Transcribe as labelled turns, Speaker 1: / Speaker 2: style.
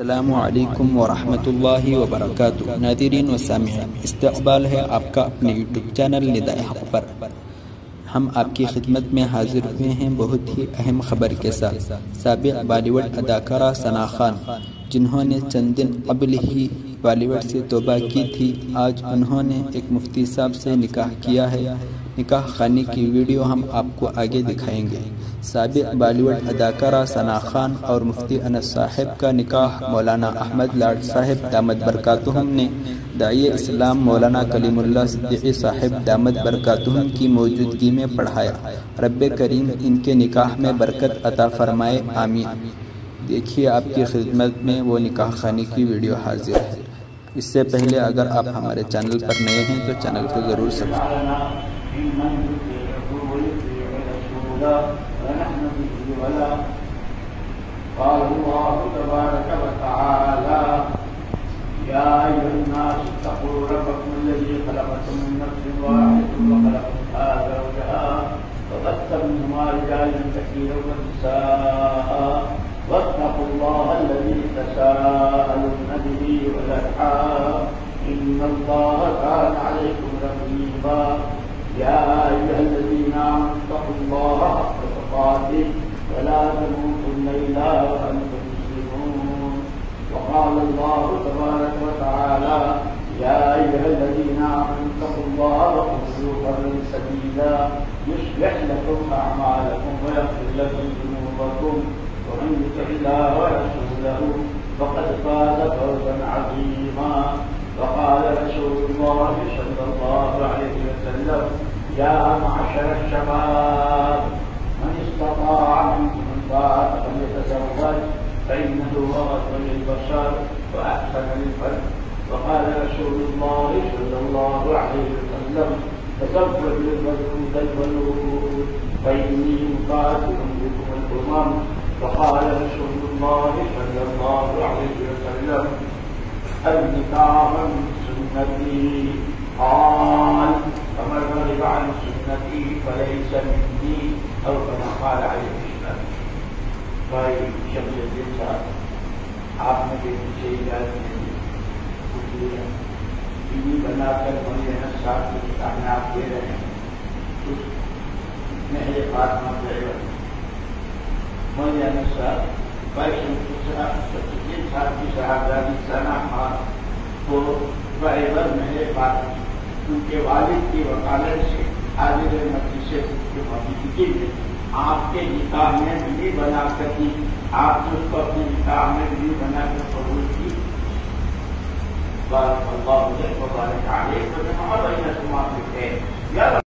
Speaker 1: السلام علیکم ورحمۃ اللہ وبرکاتہ۔ ناظرین و سامعین، استقبال ہے آپ کا اپنے یوٹیوب چینل ندائے حق پر۔ ہم آپ کی خدمت میں حاضر ہوئے ہیں بہت ہی اہم خبر کے ساتھ۔ سابق بالی ووڈ اداکارہ ثنا خان، جنہوں نے چند دن قبل ہی بالی ووڈ سے توبہ کی تھی، آج انہوں نے ایک مفتی صاحب سے نکاح کیا ہے۔ نکاح خانی کی ویڈیو ہم آپ کو آگے دکھائیں گے۔ سابق بالی ووڈ اداکارہ ثنا خان اور مفتی انس صاحب کا نکاح مولانا احمد لاڈ صاحب دامت برکاتہم نے۔ دائی اسلام مولانا کلیم اللہ صدیقی صاحب دامت برکاتہم کی موجودگی میں پڑھایا۔ رب کریم ان کے نکاح میں برکت عطا فرمائے، آمین۔ دیکھیے آپ کی خدمت میں وہ نکاح خانی کی ویڈیو حاضر ہے۔ اس سے پہلے اگر آپ ہمارے چینل پر نئے ہیں تو چینل کو ضرور سبسکرائب
Speaker 2: قال الله تبارك وتعالى يا أيها الناس اتقوا ربكم الذي خلقكم من نفس واحدة وخلق منها زوجها وبث منهما رجالا كثيرا ونساء واتقوا الله الذي تساءلون يا أيها الذين آمنوا اتقوا الله حق تقاته ولا تموتن إلا وأنتم مسلمون. وقال الله تبارك وتعالى يا أيها الذين آمنوا اتقوا الله وقولوا قولا سديدا يصلح لكم أعمالكم ويغفر لكم ذنوبكم. ومن يطع الله ورسوله فقد فاز فوزا عظيما. وقال رسول الله صلى الله عليه وسلم يا معشر الشباب. من استطاع منكم الباء فليتزوج فإنه أغض للبشر وأحسن للفرد. وقال رسول الله صلى الله عليه وسلم تزوج الودود الولود فإني مقاتل بكم الأمم. وقال رسول الله صلى الله فليس مني او كما قال عليه السلام بھائی شمس الدین صاحب آپ نے بھی مجھے اجازت نہیں دی بنا کر مولانا صاحب کے سامنے آپ دے رہے ہیں؟ اس میں یہ بات مت رہے گا مولانا صاحب بھائی شمس الدین صاحب کی صاحبزادی ثنا خان کو ڈرائیور میں یہ بات ان کے والد کی وکالت سے حاضر مجلس کی موجودگی آپ کے نکاح میں بھی بنا کر دی آپ نے اس کو اپنے نکاح میں بھی بنا کر قبول کی۔ بارک اللہ مجھے مبارک علیہ تو محمد علیہ سماپت ہے۔